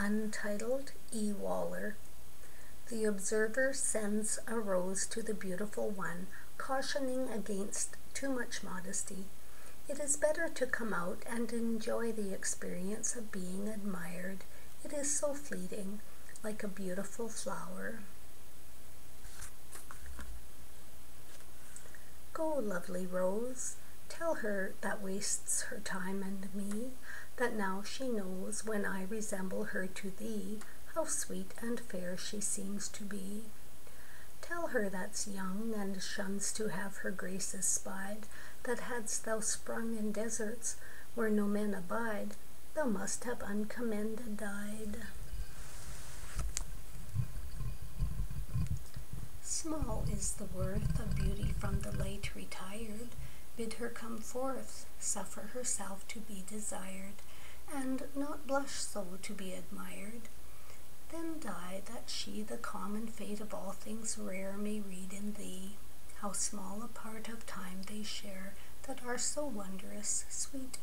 Untitled E. Waller. The observer sends a rose to the beautiful one, cautioning against too much modesty. It is better to come out and enjoy the experience of being admired. It is so fleeting, like a beautiful flower. Go, lovely rose, tell her that wastes her time and me, that now she knows when I resemble her to thee, how sweet and fair she seems to be. Tell her that's young and shuns to have her graces spied, that hadst thou sprung in deserts where no men abide, thou must have uncommended died. Small is the worth of beauty from the light retired. Bid her come forth, suffer herself to be desired, and not blush so to be admired. Then die that she the common fate of all things rare may read in thee, how small a part of time they share that are so wondrous, sweet,